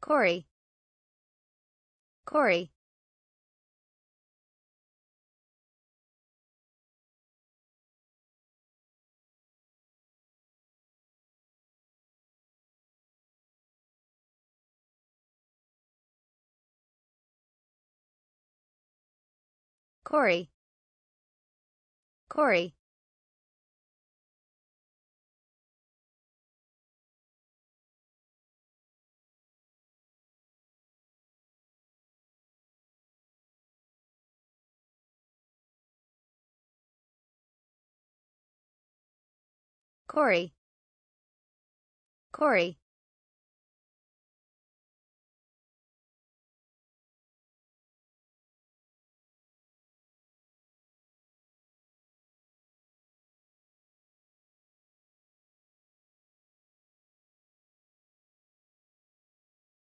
Corey. Corey. Corey. Corey Corey. Corey